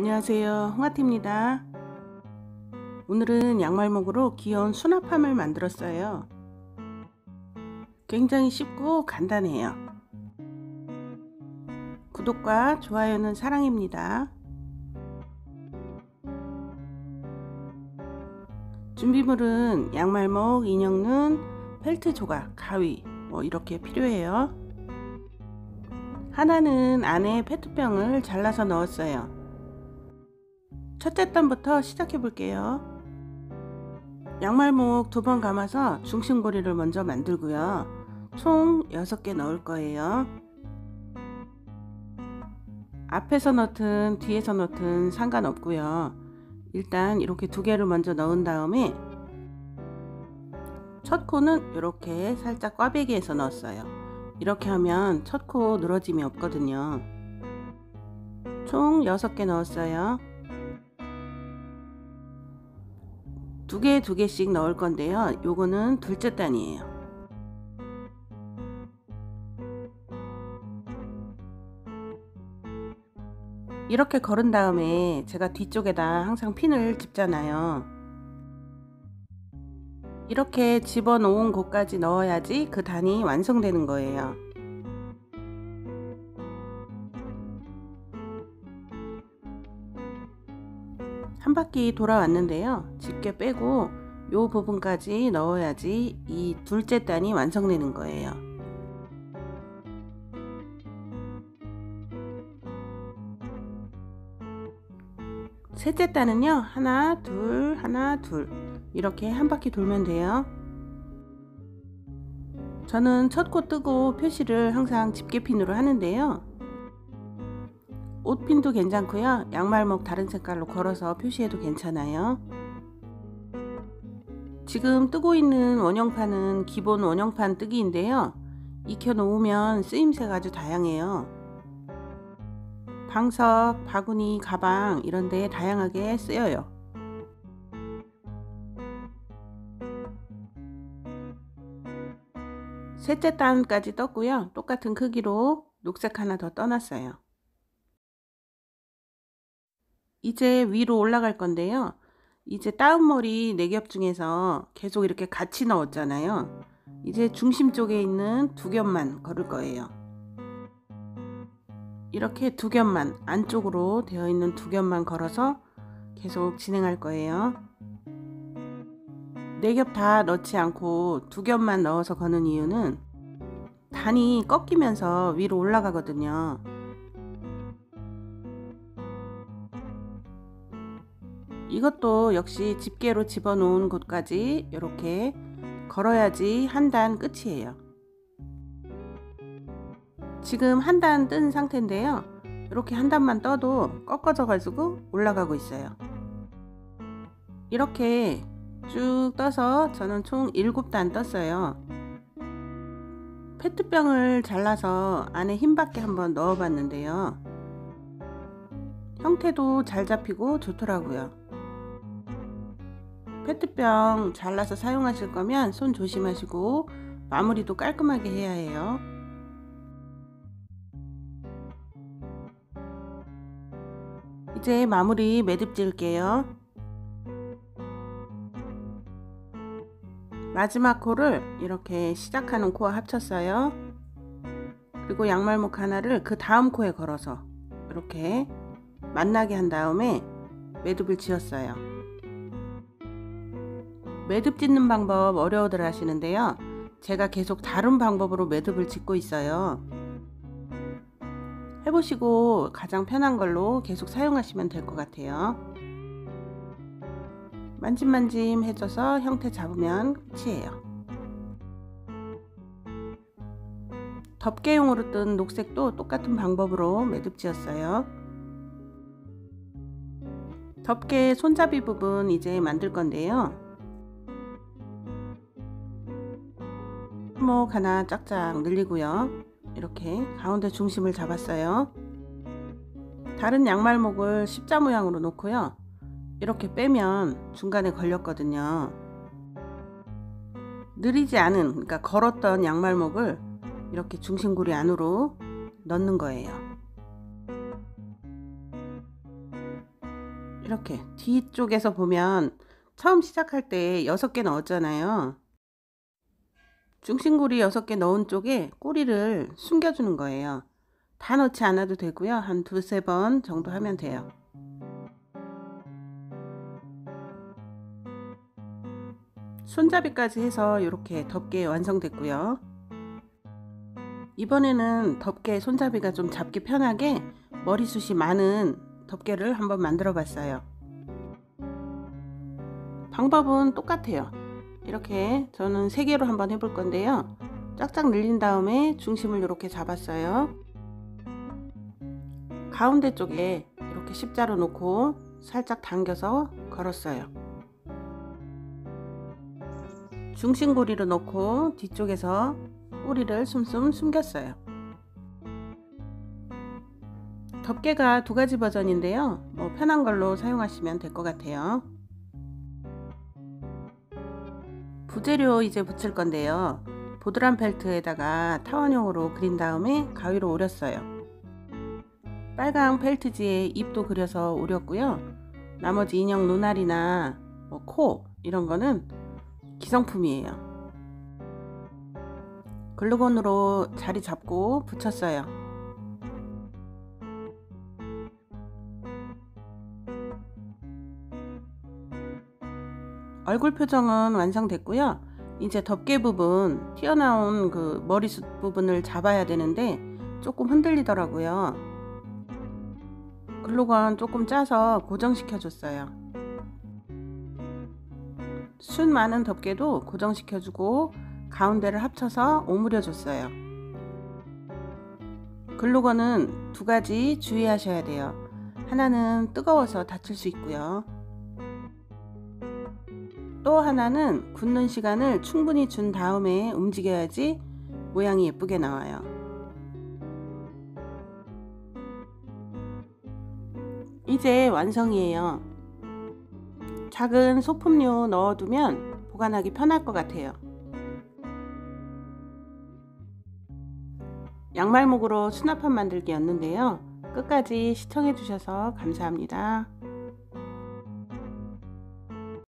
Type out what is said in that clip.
안녕하세요. 홍아티입니다. 오늘은 양말목으로 귀여운 수납함을 만들었어요. 굉장히 쉽고 간단해요. 구독과 좋아요는 사랑입니다. 준비물은 양말목, 인형눈, 펠트 조각, 가위 뭐 이렇게 필요해요. 하나는 안에 페트병을 잘라서 넣었어요. 첫째 단부터 시작해 볼게요. 양말목 두 번 감아서 중심고리를 먼저 만들고요. 총 6개 넣을 거예요. 앞에서 넣든 뒤에서 넣든 상관없고요. 일단 이렇게 두 개를 먼저 넣은 다음에 첫 코는 이렇게 살짝 꽈배기에서 넣었어요. 이렇게 하면 첫 코 늘어짐이 없거든요. 총 6개 넣었어요. 두 개, 두 개씩 넣을 건데요. 요거는 둘째 단이에요. 이렇게 걸은 다음에 제가 뒤쪽에다 항상 핀을 집잖아요. 이렇게 집어놓은 곳까지 넣어야지 그 단이 완성되는 거예요. 한 바퀴 돌아왔는데요. 집게 빼고 이 부분까지 넣어야지 이 둘째 단이 완성되는 거예요. 셋째 단은요. 하나, 둘, 하나, 둘. 이렇게 한 바퀴 돌면 돼요. 저는 첫 코 뜨고 표시를 항상 집게핀으로 하는데요. 옷핀도 괜찮고요. 양말목 다른 색깔로 걸어서 표시해도 괜찮아요. 지금 뜨고 있는 원형판은 기본 원형판 뜨기인데요. 익혀 놓으면 쓰임새가 아주 다양해요. 방석, 바구니, 가방 이런 데 다양하게 쓰여요. 셋째 단까지 떴고요. 똑같은 크기로 녹색 하나 더 떠났어요. 이제 위로 올라갈 건데요. 이제 다운머리 4겹 중에서 계속 이렇게 같이 넣었잖아요. 이제 중심 쪽에 있는 두 겹만 걸을 거예요. 이렇게 두 겹만 안쪽으로 되어 있는 두 겹만 걸어서 계속 진행할 거예요. 네 겹 다 넣지 않고 두 겹만 넣어서 거는 이유는 단이 꺾이면서 위로 올라가거든요. 이것도 역시 집게로 집어놓은 곳까지 이렇게 걸어야지 한 단 끝이에요. 지금 한 단 뜬 상태인데요. 이렇게 한 단만 떠도 꺾어져 가지고 올라가고 있어요. 이렇게 쭉 떠서 저는 총 7단 떴어요. 페트병을 잘라서 안에 힘받게 한번 넣어 봤는데요. 형태도 잘 잡히고 좋더라고요. 페트병 잘라서 사용하실 거면 손 조심하시고 마무리도 깔끔하게 해야 해요. 이제 마무리 매듭 지을게요. 마지막 코를 이렇게 시작하는 코와 합쳤어요. 그리고 양말목 하나를 그 다음 코에 걸어서 이렇게 만나게 한 다음에 매듭을 지었어요. 매듭 짓는 방법 어려워들 하시는데요. 제가 계속 다른 방법으로 매듭을 짓고 있어요. 해보시고 가장 편한 걸로 계속 사용하시면 될 것 같아요. 만짐만짐 해줘서 형태 잡으면 끝이에요. 덮개용으로 뜬 녹색도 똑같은 방법으로 매듭 지었어요. 덮개 손잡이 부분 이제 만들 건데요. 목 하나 짝짝 늘리고요. 이렇게 가운데 중심을 잡았어요. 다른 양말목을 십자 모양으로 놓고요. 이렇게 빼면 중간에 걸렸거든요. 느리지 않은 그러니까 걸었던 양말목을 이렇게 중심고리 안으로 넣는 거예요. 이렇게 뒤쪽에서 보면 처음 시작할 때 6개 넣었잖아요. 중심고리 6개 넣은 쪽에 꼬리를 숨겨주는 거예요. 다 넣지 않아도 되고요. 한 두세 번 정도 하면 돼요. 손잡이까지 해서 이렇게 덮개 완성됐고요. 이번에는 덮개 손잡이가 좀 잡기 편하게 머리숱이 많은 덮개를 한번 만들어 봤어요. 방법은 똑같아요. 이렇게 저는 3개로 한번 해볼 건데요. 짝짝 늘린 다음에 중심을 이렇게 잡았어요. 가운데 쪽에 이렇게 십자로 놓고 살짝 당겨서 걸었어요. 중심고리로 놓고 뒤쪽에서 꼬리를 숨숨 숨겼어요. 덮개가 두 가지 버전인데요. 뭐 편한 걸로 사용하시면 될 것 같아요. 부재료 이제 붙일 건데요. 보드람 펠트에다가 타원형으로 그린 다음에 가위로 오렸어요. 빨강 펠트지에 입도 그려서 오렸고요. 나머지 인형 눈알이나 뭐 코 이런 거는 기성품이에요. 글루건으로 자리 잡고 붙였어요. 얼굴 표정은 완성됐고요. 이제 덮개 부분 튀어나온 그 머리숱 부분을 잡아야 되는데 조금 흔들리더라고요. 글루건 조금 짜서 고정시켜 줬어요. 숱 많은 덮개도 고정시켜 주고 가운데를 합쳐서 오므려 줬어요. 글루건은 두 가지 주의하셔야 돼요. 하나는 뜨거워서 다칠 수 있고요. 또 하나는 굳는 시간을 충분히 준 다음에 움직여야지 모양이 예쁘게 나와요. 이제 완성이에요. 작은 소품류 넣어두면 보관하기 편할 것 같아요. 양말목으로 수납판 만들기였는데요. 끝까지 시청해주셔서 감사합니다.